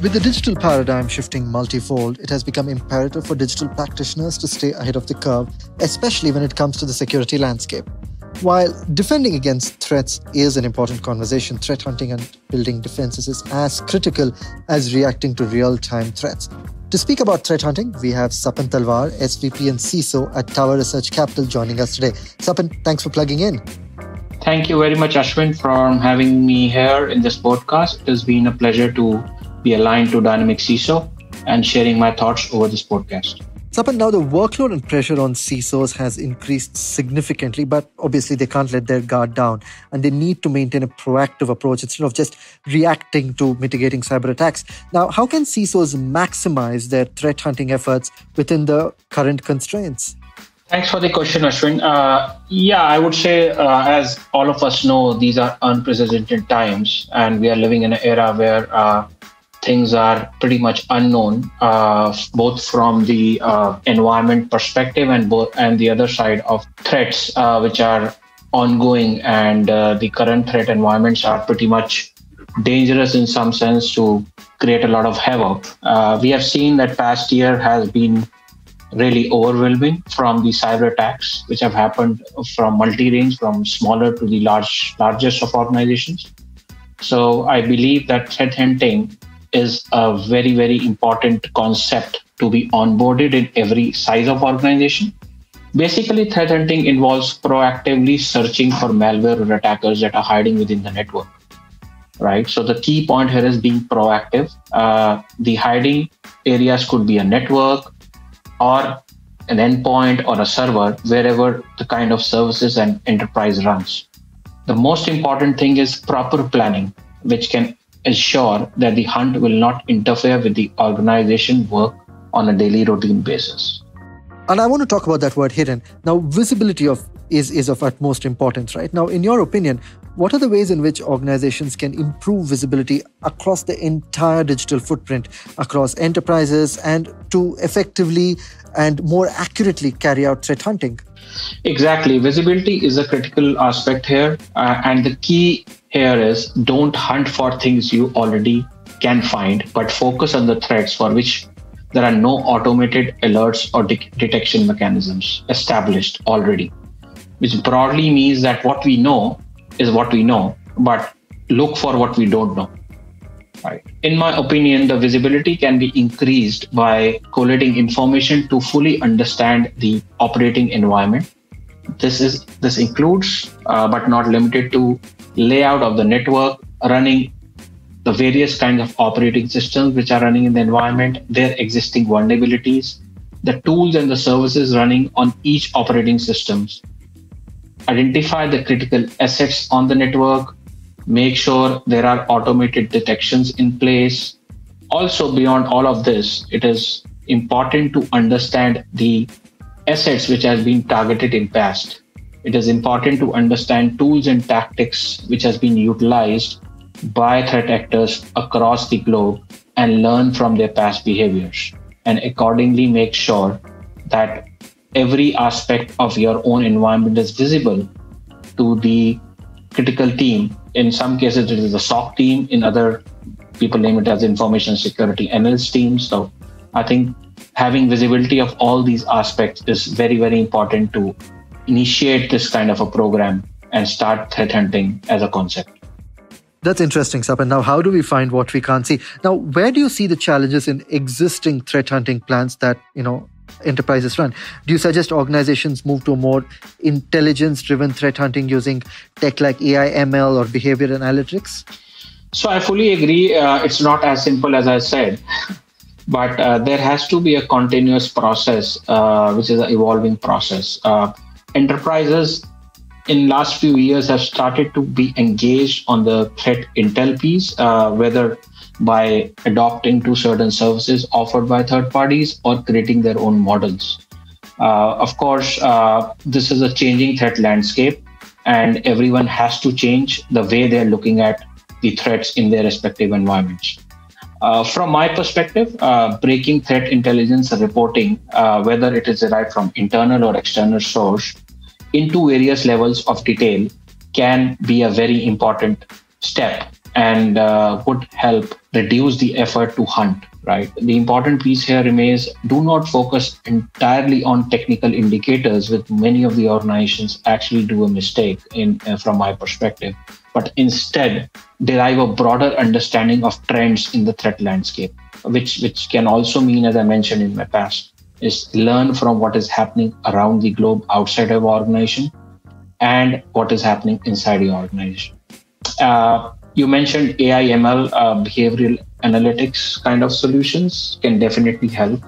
With the digital paradigm shifting multifold, it has become imperative for digital practitioners to stay ahead of the curve, especially when it comes to the security landscape. While defending against threats is an important conversation, threat hunting and building defenses is as critical as reacting to real time threats. To speak about threat hunting, we have Sapan Talwar, SVP and CISO at Tower Research Capital, joining us today. Sapan, thanks for plugging in. Thank you very much, Ashwin, for having me here in this podcast. It has been a pleasure to be aligned to Dynamic CISO and sharing my thoughts over this podcast. Sapan, now the workload and pressure on CISOs has increased significantly, but obviously they can't let their guard down and they need to maintain a proactive approach instead of just reacting to mitigating cyber attacks. Now, how can CISOs maximize their threat hunting efforts within the current constraints? Thanks for the question, Ashwin. Uh, yeah, I would say, uh, as all of us know, these are unprecedented times, and we are living in an era where uh, things are pretty much unknown, uh, both from the uh, environment perspective and both and the other side of threats, uh, which are ongoing, and the current threat environments are pretty much dangerous in some sense to create a lot of havoc. we have seen that past year has been really overwhelming from the cyber attacks which have happened from multi-range from smaller to the large largest of organizations so i believe that threat hunting is a very very important concept to be onboarded in every size of organization. Basically threat hunting involves proactively searching for malware or attackers that are hiding within the network right? So the key point here is being proactive. Uh, the hiding areas could be a network or an endpoint or a server, wherever the kind of services an enterprise runs. The most important thing is proper planning, which can ensure that the hunt will not interfere with the organization work on a daily routine basis. And I want to talk about that word hidden. Now, visibility of is, is of utmost importance, right? Now, in your opinion, what are the ways in which organizations can improve visibility across the entire digital footprint, across enterprises, and to effectively and more accurately carry out threat hunting? Exactly. Visibility is a critical aspect here. Uh, and the key here is don't hunt for things you already can find, but focus on the threats for which there are no automated alerts or de- detection mechanisms established already, which broadly means that what we know is what we know, but look for what we don't know. Right. In my opinion, the visibility can be increased by collating information to fully understand the operating environment. This is this includes, uh, but not limited to, layout of the network, running the various kinds of operating systems which are running in the environment, their existing vulnerabilities, the tools and the services running on each operating systems, identify the critical assets on the network, make sure there are automated detections in place. Also, beyond all of this, it is important to understand the assets which has been targeted in past. It is important to understand tools and tactics which has been utilized by threat actors across the globe and learn from their past behaviors and accordingly make sure that every aspect of your own environment is visible to the critical team. In some cases, it is the SOC team. In other, people name it as information security analyst team. So I think having visibility of all these aspects is very, very important to initiate this kind of a program and start threat hunting as a concept. That's interesting, Sapan. Now, how do we find what we can't see? Now, where do you see the challenges in existing threat hunting plans that, you know, enterprises run. Do you suggest organizations move to a more intelligence driven threat hunting using tech like AI, ML, or behavior analytics? So I fully agree. Uh, it's not as simple as I said, but uh, there has to be a continuous process, uh, which is an evolving process. Uh, enterprises in last few years have started to be engaged on the threat intel piece, uh, whether by adopting to certain services offered by third parties or creating their own models. Uh, of course, uh, this is a changing threat landscape, and everyone has to change the way they're looking at the threats in their respective environments. Uh, from my perspective, uh, breaking threat intelligence reporting, uh, whether it is derived from internal or external source, into various levels of detail can be a very important step and uh, would help reduce the effort to hunt right? The important piece here remains do not focus entirely on technical indicators with many of the organizations actually do a mistake in uh, from my perspective but instead derive a broader understanding of trends in the threat landscape which which can also mean as i mentioned in my past is learn from what is happening around the globe outside of organization and what is happening inside your organization. Uh, you mentioned AI ML uh, behavioral analytics kind of solutions can definitely help.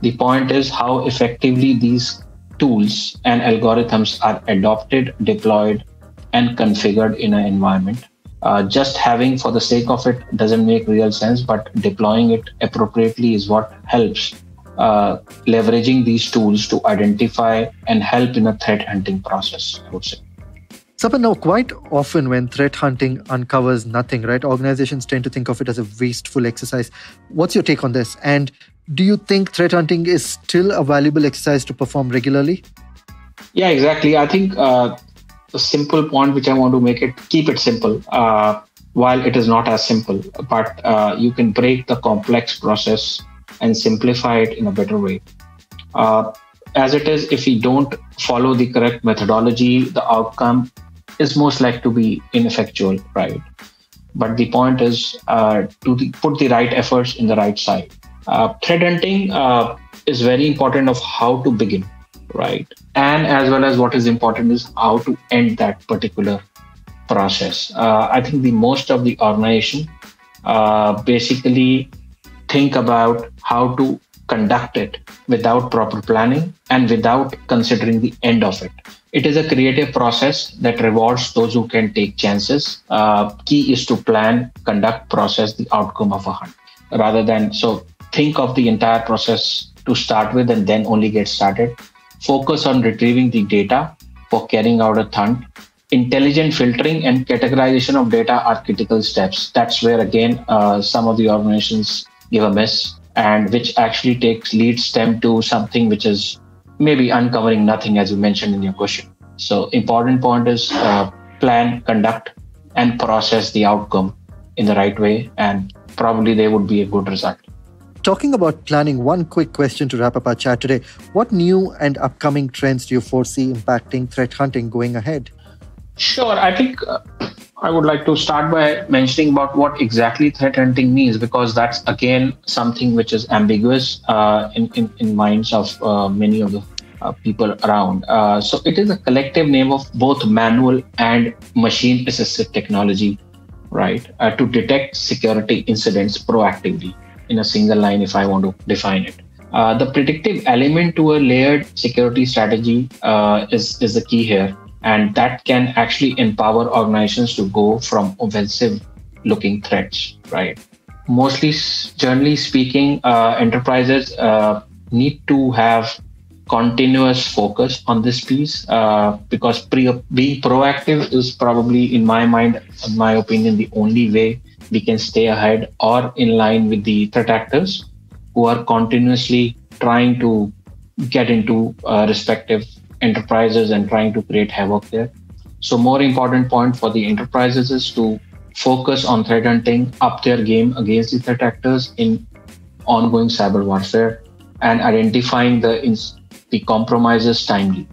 The point is how effectively these tools and algorithms are adopted, deployed, and configured in an environment. Uh, just having for the sake of it doesn't make real sense, but deploying it appropriately is what helps uh, leveraging these tools to identify and help in a threat hunting process, I would say. Sapan, now quite often when threat hunting uncovers nothing, right, organizations tend to think of it as a wasteful exercise. What's your take on this? And do you think threat hunting is still a valuable exercise to perform regularly? Yeah, exactly. I think uh, the simple point which I want to make it keep it simple. Uh, while it is not as simple, but uh, you can break the complex process and simplify it in a better way. Uh, as it is, if we don't follow the correct methodology, the outcome is most likely to be ineffectual, right? But the point is uh, to the, put the right efforts in the right side. Uh, threat hunting uh, is very important of how to begin, right? And as well as what is important is how to end that particular process. Uh, I think the most of the organization uh, basically think about how to conduct it without proper planning and without considering the end of it. It is a creative process that rewards those who can take chances. Uh, key is to plan, conduct, process the outcome of a hunt rather than so think of the entire process to start with and then only get started. Focus on retrieving the data for carrying out a hunt. Intelligent filtering and categorization of data are critical steps. That's where, again, uh, some of the organizations give a miss and which actually takes leads them to something which is maybe uncovering nothing as you mentioned in your question. So important point is uh, plan conduct and process the outcome in the right way and probably there would be a good result. Talking about planning one quick question to wrap up our chat today. What new and upcoming trends do you foresee impacting threat hunting going ahead sure i think uh, I would like to start by mentioning about what exactly threat hunting means, because that's again something which is ambiguous uh, in, in, in minds of uh, many of the uh, people around. Uh, so it is a collective name of both manual and machine assisted technology, right, uh, to detect security incidents proactively in a single line, if I want to define it. Uh, the predictive element to a layered security strategy is, is the key here and that can actually empower organizations to go from offensive looking threats right? Mostly generally speaking uh, enterprises uh, need to have continuous focus on this piece uh, because pre- being proactive is probably in my mind in my opinion the only way we can stay ahead or in line with the threat actors who are continuously trying to get into uh, respective enterprises and trying to create havoc there. So, more important point for the enterprises is to focus on threat hunting, up their game against the threat actors in ongoing cyber warfare, and identifying the the compromises timely.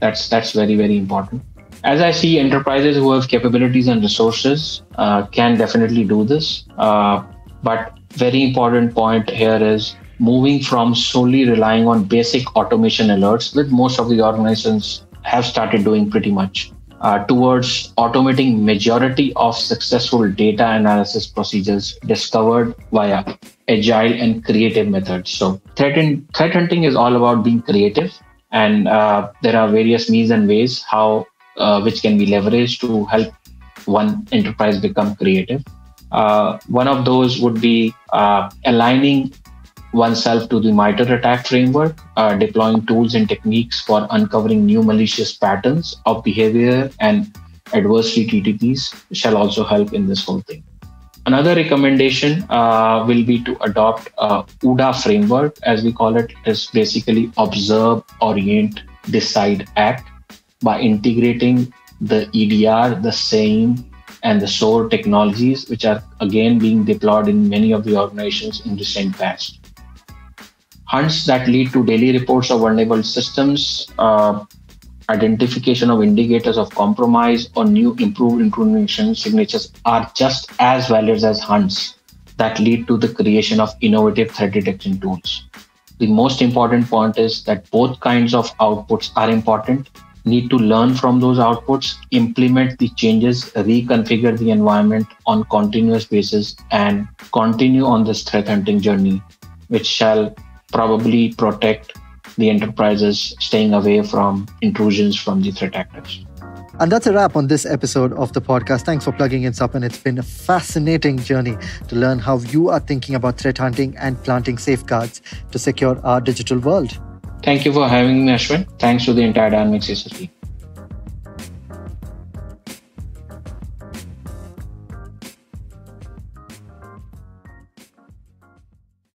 That's that's very very important. As I see, enterprises who have capabilities and resources uh, can definitely do this. Uh, but very important point here is moving from solely relying on basic automation alerts, which most of the organizations have started doing pretty much, uh, towards automating majority of successful data analysis procedures discovered via agile and creative methods. So threat, in, threat hunting is all about being creative, and uh, there are various means and ways how uh, which can be leveraged to help one enterprise become creative. Uh, one of those would be uh, aligning oneself to the MITRE ATT&CK framework, uh, deploying tools and techniques for uncovering new malicious patterns of behavior and adversary TTPs shall also help in this whole thing. Another recommendation uh, will be to adopt a OODA framework, as we call it. It is basically observe, orient, decide, act by integrating the EDR, the SIEM, and the SOAR technologies, which are again being deployed in many of the organizations in recent past. Hunts that lead to daily reports of vulnerable systems, uh, identification of indicators of compromise or new improved information signatures are just as valid as hunts that lead to the creation of innovative threat detection tools. The most important point is that both kinds of outputs are important. Need to learn from those outputs, implement the changes, reconfigure the environment on continuous basis, and continue on this threat hunting journey, which shall probably protect the enterprises staying away from intrusions from the threat actors. And that's a wrap on this episode of the podcast. Thanks for plugging in, Sapan. It's been a fascinating journey to learn how you are thinking about threat hunting and planting safeguards to secure our digital world. Thank you for having me, Ashwin. Thanks to the entire Dynamics team.